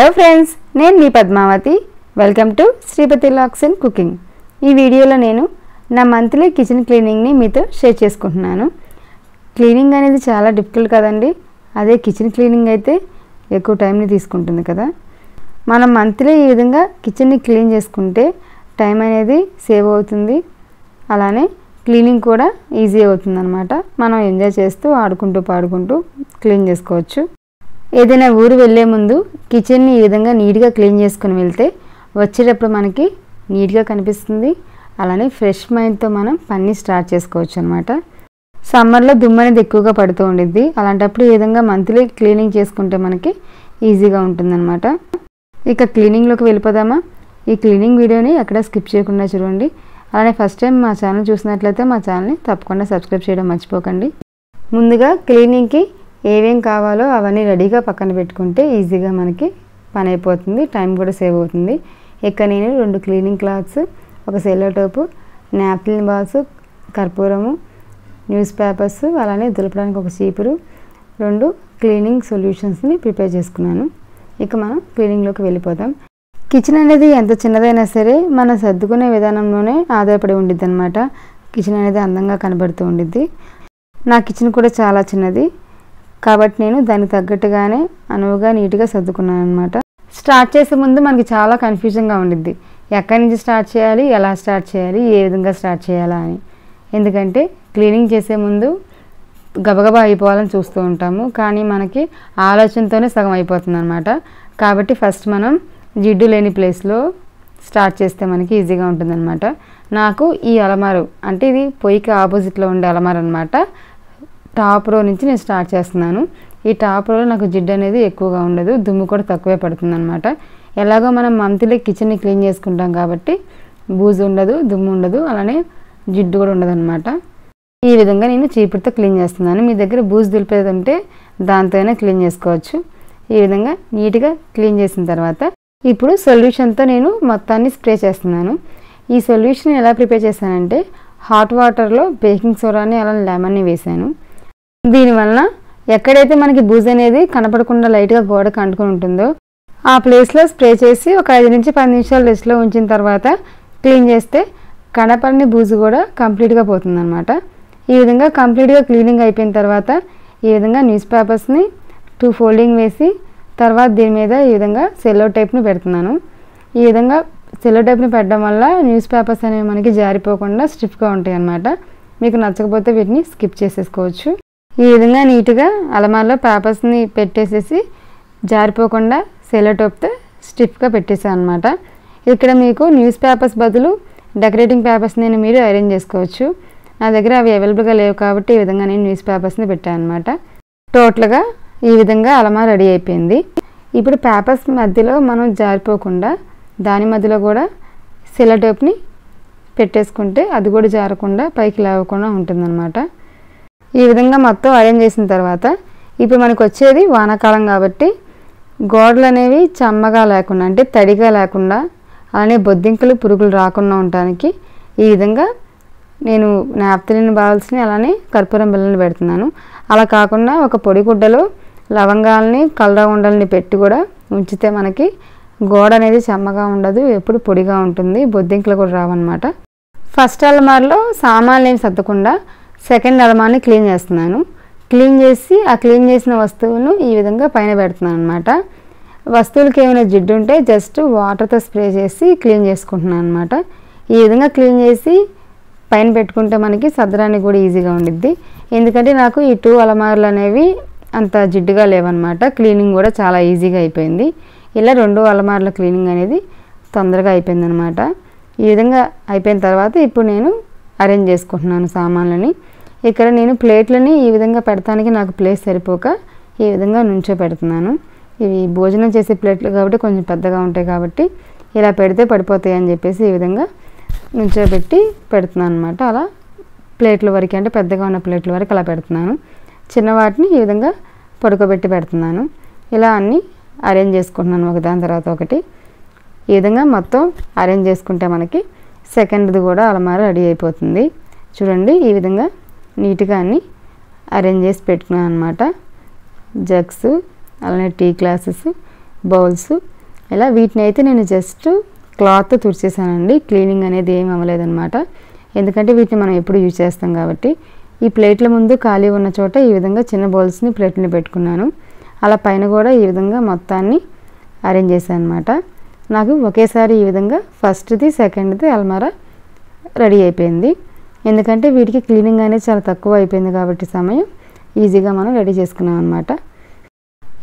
Hello friends నేను మీ Padmavathi. Welcome to Sripathi lux and cooking ఈ వీడియోలో నేను నా మంత్లీ కిచెన్ క్లీనింగ్ని మీతో షేర్ చేసుకుంటున్నాను. క్లీనింగ్ అనేది చాలా డిఫికల్ట్ కదండి. అదే కిచెన్ క్లీనింగ్ అయితే ఎక్కువ టైంని తీసుకుంటుంది కదా. మనం మంత్లీ ఈ విధంగా కిచెన్ని క్లీన్ చేసుకుంటే టైం అనేది సేవ్ అవుతుంది. అలానే క్లీనింగ్ కూడా ఈజీ అవుతుంది అనమాట మనం ఎంజాయ్ చేస్తూ ఆడుకుంటూ పాడుకుంటూ క్లీన్ చేసుకోవచ్చు. ఏదైనా ఊరు వెళ్ళే ముందు కిచెన్ని ఈ విధంగా నీట్గా క్లీన్ చేసుకుని వెళ్తే వచ్చేటప్పుడు మనకి నీట్గా కనిపిస్తుంది. అలానే ఫ్రెష్ మైండ్తో మనం పని స్టార్ట్ చేసుకోవచ్చు అనమాట సమ్మర్లో దుమ్ము అనేది ఎక్కువగా పడుతూ ఉండిద్ది. అలాంటప్పుడు ఈ విధంగా మంత్లీ క్లీనింగ్ చేసుకుంటే మనకి ఈజీగా ఉంటుందన్నమాట. ఇక క్లీనింగ్లోకి వెళ్ళిపోదామా? ఈ క్లీనింగ్ వీడియోని ఎక్కడ స్కిప్ చేయకుండా చూడండి. అలానే ఫస్ట్ టైం మా ఛానల్ చూసినట్లయితే మా ఛానల్ని తప్పకుండా సబ్స్క్రైబ్ చేయడం మర్చిపోకండి. ముందుగా క్లీనింగ్కి ఏవేం కావాలో అవన్నీ రెడీగా పక్కన పెట్టుకుంటే ఈజీగా మనకి పని అయిపోతుంది టైం కూడా సేవ్ అవుతుంది. ఇక్కడ నేను రెండు క్లీనింగ్ క్లాత్స్ ఒక సెల్లోటోపు నాప్లిన్ నాప్కిన్ బాల్స్ కర్పూరము న్యూస్ పేపర్స్ అలానే దులపడానికి ఒక చీపురు రెండు క్లీనింగ్ సొల్యూషన్స్ని ప్రిపేర్ చేసుకున్నాను. ఇక మనం క్లీనింగ్లోకి వెళ్ళిపోదాం. కిచెన్ అనేది ఎంత చిన్నదైనా సరే మనం సర్దుకునే విధానంలోనే ఆధారపడి ఉండిద్ది అనమాట కిచెన్ అనేది అందంగా కనబడుతూ ఉండిద్ది. నా కిచెన్ కూడా చాలా చిన్నది. కాబట్టి నేను దానికి తగ్గట్టుగానే అనువుగా నీట్గా సర్దుకున్నాను అనమాట స్టార్ట్ చేసే ముందు మనకి చాలా కన్ఫ్యూజన్గా ఉండిద్ది. ఎక్కడి నుంచి స్టార్ట్ చేయాలి ఎలా స్టార్ట్ చేయాలి ఏ విధంగా స్టార్ట్ చేయాలా అని. ఎందుకంటే క్లీనింగ్ చేసే ముందు గబగబా అయిపోవాలని చూస్తూ ఉంటాము. కానీ మనకి ఆలోచనతోనే సగం అయిపోతుంది అనమాట కాబట్టి ఫస్ట్ మనం జిడ్డు లేని ప్లేస్లో స్టార్ట్ చేస్తే మనకి ఈజీగా ఉంటుందన్నమాట. నాకు ఈ అలమారు అంటే ఇది పొయ్యికి ఆపోజిట్లో ఉండే అలమారు అనమాట టాప్ రో నుంచి నేను స్టార్ట్ చేస్తున్నాను. ఈ టాప్ రోలో నాకు జిడ్డు అనేది ఎక్కువగా ఉండదు దుమ్ము కూడా తక్కువే పడుతుంది అనమాట ఎలాగో మనం మంత్లీ కిచెన్ని క్లీన్ చేసుకుంటాం కాబట్టి బూజు ఉండదు దుమ్ము ఉండదు అలానే జిడ్డు కూడా ఉండదు అనమాట ఈ విధంగా నేను చీపురుతో క్లీన్ చేస్తున్నాను. మీ దగ్గర బూజు దులిపేది ఉంటే దాంతోనే క్లీన్ చేసుకోవచ్చు. ఈ విధంగా నీట్గా క్లీన్ చేసిన తర్వాత ఇప్పుడు సొల్యూషన్తో నేను మొత్తాన్ని స్ప్రే చేస్తున్నాను. ఈ సొల్యూషన్ ఎలా ప్రిపేర్ చేశానంటే హాట్ వాటర్లో బేకింగ్ సోడాని అలా లెమన్ని వేశాను. దీనివలన ఎక్కడైతే మనకి బూజు అనేది కనపడకుండా లైట్గా గోడకు అంటుకుని ఉంటుందో ఆ ప్లేస్లో స్ప్రే చేసి ఒక ఐదు నుంచి పది నిమిషాలు రెస్ట్లో ఉంచిన తర్వాత క్లీన్ చేస్తే కనపడని బూజు కూడా కంప్లీట్గా పోతుందన్నమాట. ఈ విధంగా కంప్లీట్గా క్లీనింగ్ అయిపోయిన తర్వాత ఈ విధంగా న్యూస్ పేపర్స్ని టూ ఫోల్డింగ్ వేసి తర్వాత దీని మీద ఈ విధంగా సెల్లో టైప్ని పెడుతున్నాను. ఈ విధంగా సెల్లో టైప్ని పెట్టడం వల్ల న్యూస్ పేపర్స్ అనేవి మనకి జారిపోకుండా స్టిఫ్గా ఉంటాయి అన్నమాట మీకు నచ్చకపోతే వీటిని స్కిప్ చేసేసుకోవచ్చు. ఈ విధంగా నీట్గా అలమారలో పేపర్స్ని పెట్టేసేసి జారిపోకుండా సెలోటోప్తో స్టిఫ్గా పెట్టేసాను అనమాట ఇక్కడ మీకు న్యూస్ పేపర్స్ బదులు డెకరేటింగ్ పేపర్స్ నేను మీరు అరేంజ్ చేసుకోవచ్చు. నా దగ్గర అవి అవైలబుల్గా లేవు కాబట్టి ఈ విధంగా నేను న్యూస్ పేపర్స్ని పెట్టాను అనమాట టోటల్గా ఈ విధంగా అలమార రెడీ అయిపోయింది. ఇప్పుడు పేపర్స్ మధ్యలో మనం జారిపోకుండా దాని మధ్యలో కూడా సెలటోప్ని పెట్టేసుకుంటే అది కూడా జారకుండా పైకి లేవకుండా ఉంటుందన్నమాట. ఈ విధంగా మొత్తం అరేంజ్ చేసిన తర్వాత ఇప్పుడు మనకు వచ్చేది వానాకాలం కాబట్టి గోడలు అనేవి చెమ్మగా లేకుండా అంటే తడిగా లేకుండా అలానే బొద్దింకలు పురుగులు రాకుండా ఉండటానికి ఈ విధంగా నేను నాప్తలిన్ బాల్స్ని అలానే కర్పూరం బిళ్ళని పెడుతున్నాను. అలా కాకుండా ఒక పొడి గుడ్డలో లవంగాల్ని కలరా ఉండల్ని పెట్టి కూడా ఉంచితే మనకి గోడ అనేది చెమ్మగా ఉండదు ఎప్పుడు పొడిగా ఉంటుంది బొద్దింకలు కూడా రావన్నమాట. ఫస్ట్ అల్మార్లో సామాన్లు ఏమి సర్దకుండా సెకండ్ అలమార్ని క్లీన్ చేస్తున్నాను. క్లీన్ చేసి ఆ క్లీన్ చేసిన వస్తువును ఈ విధంగా పైన పెడుతున్నాను అనమాట వస్తువులకి ఏమైనా జిడ్డు ఉంటే జస్ట్ వాటర్తో స్ప్రే చేసి క్లీన్ చేసుకుంటున్నాను అనమాట ఈ విధంగా క్లీన్ చేసి పైన పెట్టుకుంటే మనకి సదరానికి కూడా ఈజీగా ఉండిద్ది. ఎందుకంటే నాకు ఈ టూ అలమారులు అనేవి అంత జిడ్డుగా లేవన్నమాట. క్లీనింగ్ కూడా చాలా ఈజీగా అయిపోయింది. ఇలా రెండు అలమార్ల క్లీనింగ్ అనేది తొందరగా అయిపోయిందనమాట ఈ విధంగా అయిపోయిన తర్వాత ఇప్పుడు నేను అరేంజ్ చేసుకుంటున్నాను సామాన్లని. ఇక్కడ నేను ప్లేట్లని ఈ విధంగా పెడతానికి నాకు ప్లేస్ సరిపోక ఈ విధంగా నుంచో పెడుతున్నాను. ఇవి భోజనం చేసే ప్లేట్లు కాబట్టి కొంచెం పెద్దగా ఉంటాయి కాబట్టి ఇలా పెడితే పడిపోతాయి అని చెప్పేసి ఈ విధంగా నుంచోబెట్టి పెడుతున్నాను అనమాట అలా ప్లేట్ల వరకు అంటే పెద్దగా ఉన్న ప్లేట్ల వరకు అలా పెడుతున్నాను. చిన్న వాటిని ఈ విధంగా పడుకోబెట్టి పెడుతున్నాను. ఇలా అన్నీ అరేంజ్ చేసుకుంటున్నాను ఒకదాని తర్వాత ఒకటి. ఈ విధంగా మొత్తం అరేంజ్ చేసుకుంటే మనకి సెకండ్ది కూడా అలమార రెడీ అయిపోతుంది. చూడండి ఈ విధంగా నీట్గా అన్నీ అరేంజ్ చేసి పెట్టుకున్నాను అనమాట జగ్స్ అలానే టీ గ్లాసెస్ బౌల్స్. ఇలా వీటిని అయితే నేను జస్ట్ క్లాత్ తుడిచేసానండి. క్లీనింగ్ అనేది ఏం అవ్వలేదన్నమాట. ఎందుకంటే వీటిని మనం ఎప్పుడు యూజ్ చేస్తాం కాబట్టి. ఈ ప్లేట్ల ముందు ఖాళీ ఉన్న చోట ఈ విధంగా చిన్న బౌల్స్ని ప్లేట్ని పెట్టుకున్నాను. అలా పైన కూడా ఈ విధంగా మొత్తాన్ని అరేంజ్ చేశాను అనమాట నాకు ఒకేసారి ఈ విధంగా ఫస్ట్ది సెకండ్ది అల్మారా రెడీ అయిపోయింది. ఎందుకంటే వీటికి క్లీనింగ్ అనేది చాలా తక్కువ అయిపోయింది కాబట్టి సమయం ఈజీగా మనం రెడీ చేసుకున్నాం అనమాట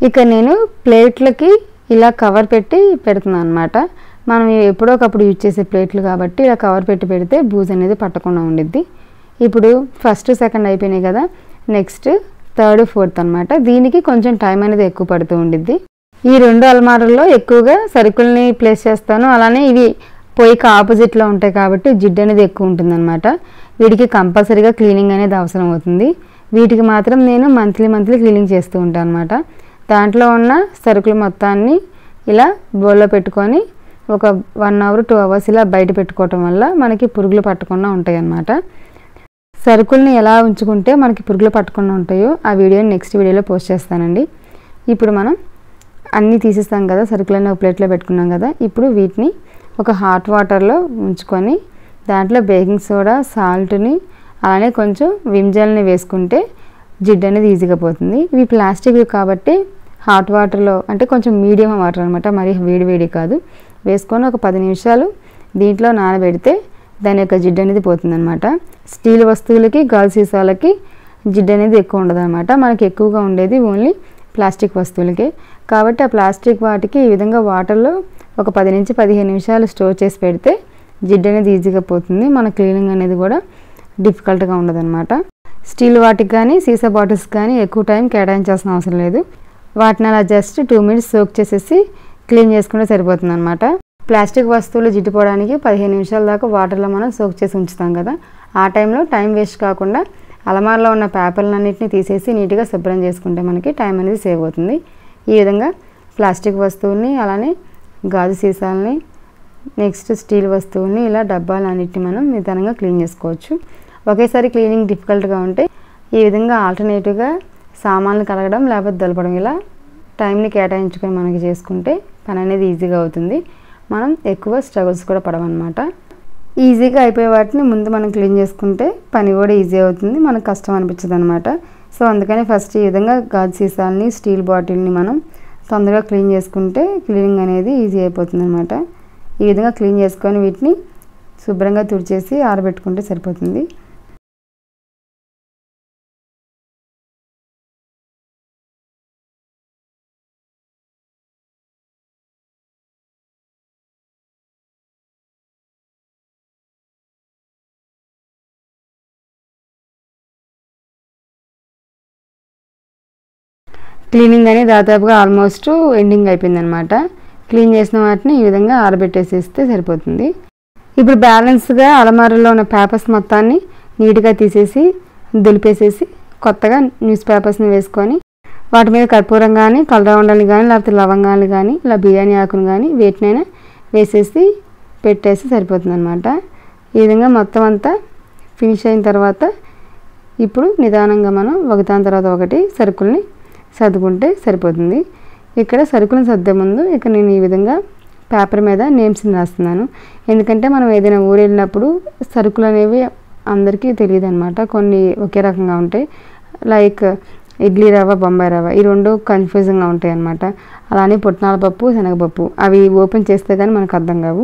ఇక నేను ప్లేట్లకి ఇలా కవర్ పెట్టి పెడుతున్నాను అనమాట మనం ఎప్పుడో ఒకప్పుడు యూజ్ చేసే ప్లేట్లు కాబట్టి ఇలా కవర్ పెట్టి పెడితే బూజ్ అనేది పట్టకుండా ఉండిద్ది. ఇప్పుడు ఫస్ట్ సెకండ్ అయిపోయినాయి కదా నెక్స్ట్ థర్డ్ ఫోర్త్ అనమాట దీనికి కొంచెం టైం అనేది ఎక్కువ పడుతూ ఉండిద్ది. ఈ రెండు అల్మారాల్లో ఎక్కువగా సరుకుల్ని ప్లేస్ చేస్తాను. అలానే ఇవి పొయ్యికి ఆపోజిట్లో ఉంటాయి కాబట్టి జిడ్డు అనేది ఎక్కువ ఉంటుందన్నమాట. వీటికి కంపల్సరీగా క్లీనింగ్ అనేది అవసరం అవుతుంది. వీటికి మాత్రం నేను మంత్లీ మంత్లీ క్లీనింగ్ చేస్తూ ఉంటాను అనమాట దాంట్లో ఉన్న సరుకులు మొత్తాన్ని ఇలా బౌల్లో పెట్టుకొని ఒక వన్ అవర్ టూ అవర్స్ ఇలా బయట పెట్టుకోవటం వల్ల మనకి పురుగులు పట్టకుండా ఉంటాయి అన్నమాట సరుకుల్ని ఎలా ఉంచుకుంటే మనకి పురుగులు పట్టకుండా ఉంటాయో ఆ వీడియోని నెక్స్ట్ వీడియోలో పోస్ట్ చేస్తానండి. ఇప్పుడు మనం అన్నీ తీసేస్తాం కదా సరుకులన్నీ ఒక ప్లేట్లో పెట్టుకున్నాం కదా ఇప్పుడు వీటిని ఒక హాట్ వాటర్లో ఉంచుకొని దాంట్లో బేకింగ్ సోడా సాల్ట్ని అలానే కొంచెం విమ్జల్ని వేసుకుంటే జిడ్డు అనేది ఈజీగా పోతుంది. ఇవి ప్లాస్టిక్ కాబట్టి హాట్ వాటర్లో అంటే కొంచెం మీడియం వాటర్ అనమాట మరి వేడి వేడి కాదు. వేసుకొని ఒక పది నిమిషాలు దీంట్లో నానబెడితే దాని యొక్క జిడ్డు అనేది పోతుందనమాట స్టీల్ వస్తువులకి గాజు సీసాలకి జిడ్డు అనేది ఎక్కువ ఉండదు మనకి ఎక్కువగా ఉండేది ఓన్లీ ప్లాస్టిక్ వస్తువులకి. కాబట్టి ఆ ప్లాస్టిక్ వాటికి ఈ విధంగా వాటర్లో ఒక పది నుంచి పదిహేను నిమిషాలు స్టోర్ చేసి పెడితే జిడ్డు అనేది ఈజీగా పోతుంది. మన క్లీనింగ్ అనేది కూడా డిఫికల్ట్గా ఉండదన్నమాట. స్టీల్ వాటికి కానీ సీసా బాటిల్స్ కానీ ఎక్కువ టైం కేటాయించాల్సిన అవసరం లేదు. వాటిని అలా జస్ట్ టూ మినిట్స్ సోక్ చేసేసి క్లీన్ చేసుకుంటే సరిపోతుంది అనమాట ప్లాస్టిక్ వస్తువులు జిడ్డుపోవడానికి పదిహేను నిమిషాల దాకా వాటర్లో మనం సోక్ చేసి ఉంచుతాం కదా. ఆ టైంలో టైం వేస్ట్ కాకుండా అలమార్లో ఉన్న పేపర్లన్నింటినీ తీసేసి నీట్గా శుభ్రం చేసుకుంటే మనకి టైం అనేది సేవ్ అవుతుంది. ఈ విధంగా ప్లాస్టిక్ వస్తువుల్ని అలానే గాజు సీసాలని నెక్స్ట్ స్టీల్ వస్తువుని ఇలా డబ్బాలన్నిటిని మనం నిదానంగా క్లీన్ చేసుకోవచ్చు. ఒకేసారి క్లీనింగ్ డిఫికల్ట్గా ఉంటే ఈ విధంగా ఆల్టర్నేటివ్గా సామాన్లు కలగడం లేకపోతే దొలపడం ఇలా టైంని కేటాయించుకొని మనకి చేసుకుంటే పని అనేది ఈజీగా అవుతుంది. మనం ఎక్కువ స్ట్రగుల్స్ కూడా పడమన్నమాట ఈజీగా అయిపోయే వాటిని ముందు మనం క్లీన్ చేసుకుంటే పని కూడా ఈజీ అవుతుంది. మనకు కష్టం అనిపించదు అనమాట సో అందుకని ఫస్ట్ ఈ విధంగా గాజు సీసాలని స్టీల్ బాటిల్ని మనం తొందరగా క్లీన్ చేసుకుంటే క్లీనింగ్ అనేది ఈజీ అయిపోతుంది అనమాట ఈ విధంగా క్లీన్ చేసుకొని వీటిని శుభ్రంగా తుడిచేసి ఆరబెట్టుకుంటే సరిపోతుంది. క్లీనింగ్ అనేది దాదాపుగా ఆల్మోస్ట్ ఎండింగ్ అయిపోయింది అనమాట క్లీన్ చేసిన వాటిని ఈ విధంగా ఆరబెట్టేసేస్తే సరిపోతుంది. ఇప్పుడు బ్యాలెన్స్గా అలమారలో ఉన్న పేపర్స్ మొత్తాన్ని నీట్గా తీసేసి దులిపేసేసి కొత్తగా న్యూస్ పేపర్స్ని వేసుకొని వాటి మీద కర్పూరం కానీ కలరవండలు కానీ లేకపోతే లవంగాలు కానీ ఇలా బిర్యానీ ఆకును కానీ వేటినైనా వేసేసి పెట్టేసి సరిపోతుంది అనమాట ఈ విధంగా మొత్తం అంతా ఫినిష్ అయిన తర్వాత ఇప్పుడు నిదానంగా మనం ఒకదాని తర్వాత ఒకటి సరుకుల్ని సర్దుకుంటే సరిపోతుంది. ఇక్కడ సరుకులను సర్దే ముందు ఇక నేను ఈ విధంగా పేపర్ మీద నేమ్స్ని రాస్తున్నాను. ఎందుకంటే మనం ఏదైనా ఊరు వెళ్ళినప్పుడు సరుకులు అనేవి అందరికీ తెలియదు అనమాట కొన్ని ఒకే రకంగా ఉంటాయి. లైక్ ఇడ్లీ రవ్వ బొంబాయి రవ్వ ఈ రెండు కన్ఫ్యూజింగ్గా ఉంటాయి అనమాట అలానే పుట్నాల పప్పు శనగపప్పు అవి ఓపెన్ చేస్తే కానీ మనకు అర్థం కావు.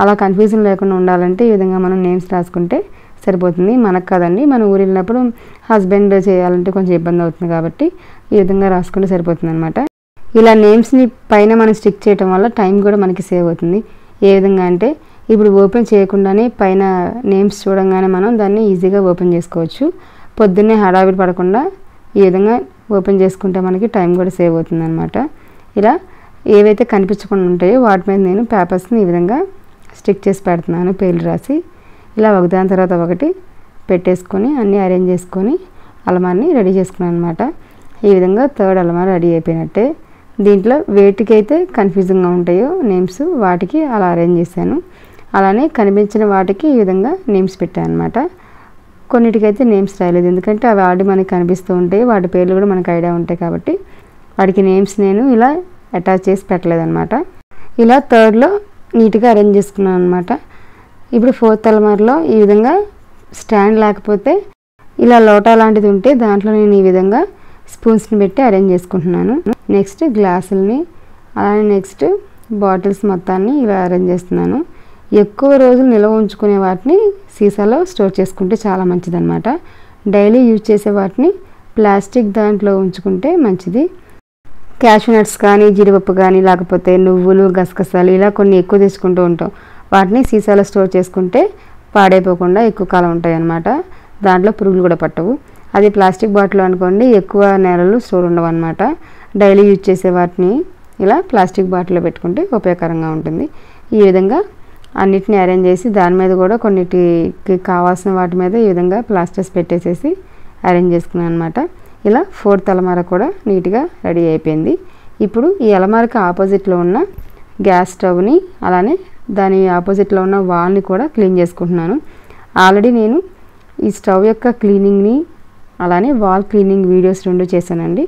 అలా కన్ఫ్యూజన్ లేకుండా ఉండాలంటే ఈ విధంగా మనం నేమ్స్ రాసుకుంటే సరిపోతుంది. మనకు కాదండి. మన ఊరు వెళ్ళినప్పుడు హస్బెండ్ చేయాలంటే కొంచెం ఇబ్బంది అవుతుంది కాబట్టి ఈ విధంగా రాసుకుంటే సరిపోతుంది అనమాట ఇలా నేమ్స్ని పైన మనం స్టిక్ చేయటం వల్ల టైం కూడా మనకి సేవ్ అవుతుంది. ఏ విధంగా అంటే ఇప్పుడు ఓపెన్ చేయకుండానే పైన నేమ్స్ చూడంగానే మనం దాన్ని ఈజీగా ఓపెన్ చేసుకోవచ్చు. పొద్దున్నే హడావిడి పడకుండా ఈ విధంగా ఓపెన్ చేసుకుంటే మనకి టైం కూడా సేవ్ అవుతుంది అనమాట ఇలా ఏవైతే కనిపించకుండా ఉంటాయో వాటి మీద నేను పేపర్స్ని ఈ విధంగా స్టిక్ చేసి పెడుతున్నాను పేర్లు రాసి. ఇలా ఒకదాని తర్వాత ఒకటి పెట్టేసుకొని అన్నీ అరేంజ్ చేసుకొని అలమారిని రెడీ చేసుకున్నాను అనమాట ఈ విధంగా థర్డ్ అలమార రెడీ అయిపోయినట్టే. దీంట్లో వేటికైతే కన్ఫ్యూజింగ్గా ఉంటాయో నేమ్స్ వాటికి అలా అరేంజ్ చేశాను. అలానే కనిపించిన వాటికి ఈ విధంగా నేమ్స్ పెట్టాను అనమాట కొన్నిటికైతే నేమ్స్ రాయలేదు. ఎందుకంటే అవి ఆల్రెడీ మనకి కనిపిస్తూ ఉంటాయి. వాటి పేర్లు కూడా మనకు ఐడియా ఉంటాయి కాబట్టి వాటికి నేమ్స్ నేను ఇలా అటాచ్ చేసి పెట్టలేదన్నమాట ఇలా థర్డ్లో నీట్గా అరేంజ్ చేసుకున్నాను అనమాట ఇప్పుడు ఫోర్త్ అలమార్లో ఈ విధంగా స్టాండ్ లేకపోతే ఇలా లోటా లాంటిది ఉంటే దాంట్లో నేను ఈ విధంగా స్పూన్స్ని పెట్టి అరేంజ్ చేసుకుంటున్నాను. నెక్స్ట్ గ్లాసులని అలానే నెక్స్ట్ బాటిల్స్ మొత్తాన్ని ఇలా అరేంజ్ చేస్తున్నాను. ఎక్కువ రోజులు నిల్వ ఉంచుకునే వాటిని సీసాలో స్టోర్ చేసుకుంటే చాలా మంచిదన్నమాట. డైలీ యూజ్ చేసే వాటిని ప్లాస్టిక్ దాంట్లో ఉంచుకుంటే మంచిది. క్యాషూ నట్స్ కానీ జీడిపప్పు కానీ లేకపోతే నువ్వులు గసగసాలు ఇలా కొన్ని ఎక్కువ తెచ్చుకుంటూ ఉంటాం. వాటిని సీసాలో స్టోర్ చేసుకుంటే పాడైపోకుండా ఎక్కువ కాలం ఉంటాయి అన్నమాట దాంట్లో పురుగులు కూడా పట్టవు. అది ప్లాస్టిక్ బాటిల్ అనుకోండి ఎక్కువ నెలలు స్టోర్ ఉండవు అనమాట డైలీ యూజ్ చేసే వాటిని ఇలా ప్లాస్టిక్ బాటిల్లో పెట్టుకుంటే ఉపయోగకరంగా ఉంటుంది. ఈ విధంగా అన్నిటిని అరేంజ్ చేసి దాని మీద కూడా కొన్నిటికి కావాల్సిన వాటి మీద ఈ విధంగా ప్లాస్టర్స్ పెట్టేసేసి అరేంజ్ చేసుకున్నాను అనమాట ఇలా ఫోర్త్ అలమార కూడా నీట్గా రెడీ అయిపోయింది. ఇప్పుడు ఈ అలమారకు ఆపోజిట్లో ఉన్న గ్యాస్ స్టవ్ని అలానే దాని ఆపోజిట్లో ఉన్న వాల్ని కూడా క్లీన్ చేసుకుంటున్నాను. ఆల్రెడీ నేను ఈ స్టవ్ యొక్క క్లీనింగ్ని అలానే వాల్ క్లీనింగ్ వీడియోస్ రెండు చేశానండి.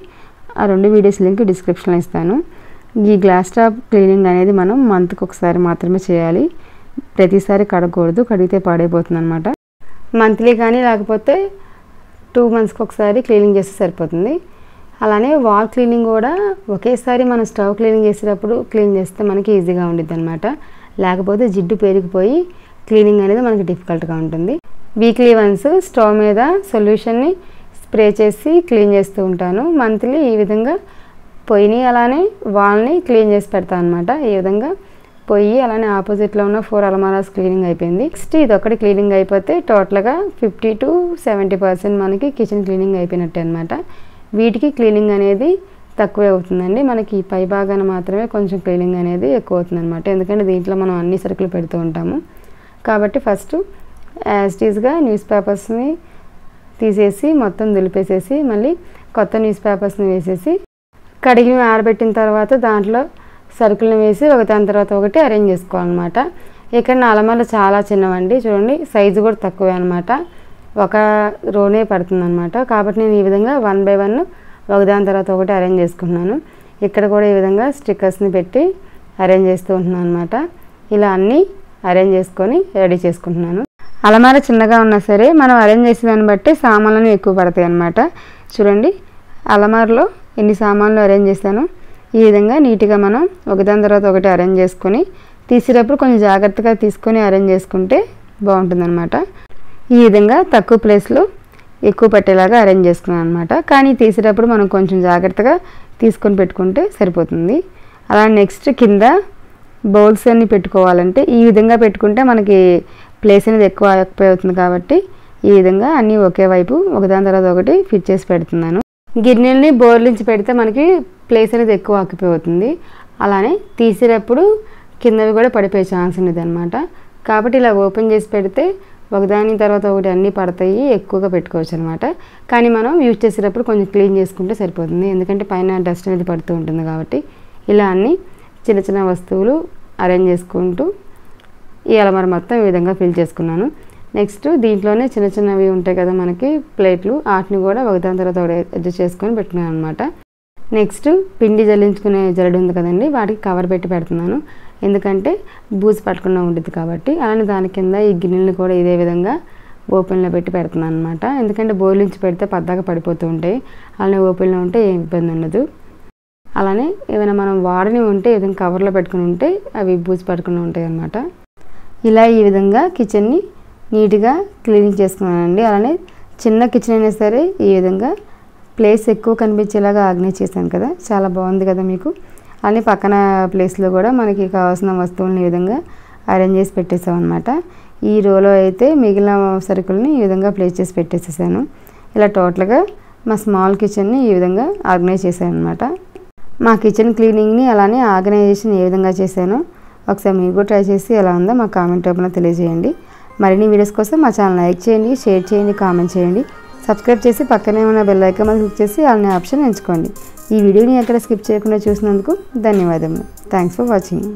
ఆ రెండు వీడియోస్ లింక్ డిస్క్రిప్షన్లో ఇస్తాను. ఈ గ్లాస్ టాప్ క్లీనింగ్ అనేది మనం మంత్కి ఒకసారి మాత్రమే చేయాలి. ప్రతిసారి కడగకూడదు కడిగితే పాడైపోతుంది అనమాట మంత్లీ కానీ లేకపోతే టూ మంత్స్కి ఒకసారి క్లీనింగ్ చేస్తే సరిపోతుంది. అలానే వాల్ క్లీనింగ్ కూడా ఒకేసారి మనం స్టవ్ క్లీనింగ్ చేసేటప్పుడు క్లీన్ చేస్తే మనకి ఈజీగా ఉండిద్ది అనమాట లేకపోతే జిడ్డు పేరుకుపోయి క్లీనింగ్ అనేది మనకి డిఫికల్ట్గా ఉంటుంది. వీక్లీ వన్స్ స్టవ్ మీద సొల్యూషన్ని స్ప్రే చేసి క్లీన్ చేస్తూ ఉంటాను. మంత్లీ ఈ విధంగా పొయ్యిని అలానే వాల్ని క్లీన్ చేసి పెడతాను అనమాట ఈ విధంగా పొయ్యి అలానే ఆపోజిట్లో ఉన్న ఫోర్ అలమారాస్ క్లీనింగ్ అయిపోయింది. నెక్స్ట్ ఇది ఒకటి క్లీనింగ్ అయిపోతే టోటల్గా ఫిఫ్టీ టు సెవెంటీ పర్సెంట్ మనకి కిచెన్ క్లీనింగ్ అయిపోయినట్టే అనమాట వీటికి క్లీనింగ్ అనేది తక్కువే అవుతుందండి. మనకి పై భాగాన మాత్రమే కొంచెం క్లీనింగ్ అనేది ఎక్కువ అవుతుంది అనమాట ఎందుకంటే దీంట్లో మనం అన్ని సరుకులు పెడుతూ ఉంటాము. కాబట్టి ఫస్ట్ యాజ్ టీజ్గా న్యూస్ పేపర్స్ని తీసేసి మొత్తం దులిపేసేసి మళ్ళీ కొత్త న్యూస్ పేపర్స్ని వేసేసి కడిగి ఆరబెట్టిన తర్వాత దాంట్లో సరుకులను వేసి ఒక దాని తర్వాత ఒకటి అరేంజ్ చేసుకోవాలన్నమాట. ఇక్కడ నా అలమారలు చాలా చిన్నవండి. చూడండి సైజు కూడా తక్కువే అనమాట ఒక రోనే పడుతుంది అనమాట కాబట్టి నేను ఈ విధంగా వన్ బై వన్ ఒకదాని తర్వాత ఒకటి అరేంజ్ చేసుకుంటున్నాను. ఇక్కడ కూడా ఈ విధంగా స్టిక్కర్స్ని పెట్టి అరేంజ్ చేస్తూ ఉంటున్నాను అనమాట ఇలా అన్నీ అరేంజ్ చేసుకొని రెడీ చేసుకుంటున్నాను. అలమార చిన్నగా ఉన్నా సరే మనం అరేంజ్ చేసేదాన్ని బట్టి సామాన్లను ఎక్కువ పడతాయి అనమాట చూడండి అలమారలో ఎన్ని సామాన్లు అరేంజ్ చేశాను ఈ విధంగా నీట్గా మనం ఒకదాని తర్వాత ఒకటి అరేంజ్ చేసుకొని తీసేటప్పుడు కొంచెం జాగ్రత్తగా తీసుకొని అరేంజ్ చేసుకుంటే బాగుంటుందన్నమాట. ఈ విధంగా తక్కువ ప్లేస్లో ఎక్కువ పట్టేలాగా అరేంజ్ చేసుకున్నాను అనమాట కానీ తీసేటప్పుడు మనం కొంచెం జాగ్రత్తగా తీసుకొని పెట్టుకుంటే సరిపోతుంది. అలా నెక్స్ట్ కింద బౌల్స్ అన్ని పెట్టుకోవాలంటే ఈ విధంగా పెట్టుకుంటే మనకి ప్లేస్ అనేది ఎక్కువ అవుతుంది కాబట్టి ఈ విధంగా అన్నీ ఒకే వైపు ఒకదాని తర్వాత ఒకటి ఫిట్ చేసి పెడుతున్నాను. గిన్నెల్ని బోర్లించి పెడితే మనకి ప్లేస్ అనేది ఎక్కువ ఆకిపోతుంది అవుతుంది. అలానే తీసేటప్పుడు కిందవి కూడా పడిపోయే ఛాన్స్ ఉండేది అనమాట కాబట్టి ఇలా ఓపెన్ చేసి పెడితే ఒకదాని తర్వాత ఒకటి అన్నీ పడతాయి ఎక్కువగా పెట్టుకోవచ్చు అనమాట కానీ మనం యూజ్ చేసేటప్పుడు కొంచెం క్లీన్ చేసుకుంటే సరిపోతుంది. ఎందుకంటే పైన డస్ట్ అనేది పడుతూ ఉంటుంది కాబట్టి ఇలా అన్నీ చిన్న చిన్న వస్తువులు అరేంజ్ చేసుకుంటూ ఈ అలమర మొత్తం ఈ విధంగా ఫిల్ చేసుకున్నాను. నెక్స్ట్ దీంట్లోనే చిన్న చిన్నవి ఉంటాయి కదా మనకి ప్లేట్లు. వాటిని కూడా ఒకదాని తర్వాత ఒకటి అడ్జస్ట్ చేసుకొని పెట్టుకున్నాను అనమాట నెక్స్ట్ పిండి జల్లించుకునే జల్లడి ఉంది కదండి వాటికి కవర్ పెట్టి పెడుతున్నాను. ఎందుకంటే బూజు పట్టకుండా ఉంటుంది కాబట్టి అలానే దాని కింద ఈ గిన్నెలను కూడా ఇదే విధంగా ఓపెన్లో పెట్టి పెడుతున్నాను అనమాట ఎందుకంటే బోర్లించి పెడితే పద్దాక పడిపోతూ ఉంటాయి. అలానే ఓపెన్లో ఉంటే ఏం ఇబ్బంది ఉండదు. అలానే ఏమైనా మనం వాడని ఉంటే ఏదైనా కవర్లో పెట్టుకుని ఉంటే అవి బూజు పట్టుకుని ఉంటాయి అనమాట ఇలా ఈ విధంగా కిచెన్ని నీట్గా క్లీనింగ్ చేసుకున్నానండి. అలానే చిన్న కిచెన్ అయినా సరే ఈ విధంగా ప్లేస్ ఎక్కువ కనిపించేలాగా ఆగ్నే చేశాను కదా. చాలా బాగుంది కదా మీకు. అలానే పక్కన ప్లేస్లో కూడా మనకి కావాల్సిన వస్తువులను ఈ విధంగా అరేంజ్ చేసి పెట్టేసాం అనమాట ఈ రోలో అయితే మిగిలిన సరుకుల్ని ఈ విధంగా ప్లేస్ చేసి పెట్టేసేసాను. ఇలా టోటల్గా మా స్మాల్ కిచెన్ని ఈ విధంగా ఆర్గనైజ్ చేశాను అనమాట మా కిచెన్ క్లీనింగ్ని అలానే ఆర్గనైజేషన్ ఏ విధంగా చేశాను ఒకసారి మీరు కూడా ట్రై చేసి ఎలా ఉందో మా కామెంట్ రూపంలో తెలియజేయండి. మరిన్ని వీడియోస్ కోసం మా ఛానల్ లైక్ చేయండి షేర్ చేయండి కామెంట్ చేయండి. సబ్స్క్రైబ్ చేసి పక్కనే ఉన్న బెల్ ఐకాన్ మీద క్లిక్ చేసి అనే ఆప్షన్ ఎంచుకోండి. ఈ వీడియోని ఎక్కడ స్కిప్ చేయకుండా చూసినందుకు ధన్యవాదములు. Thanks for watching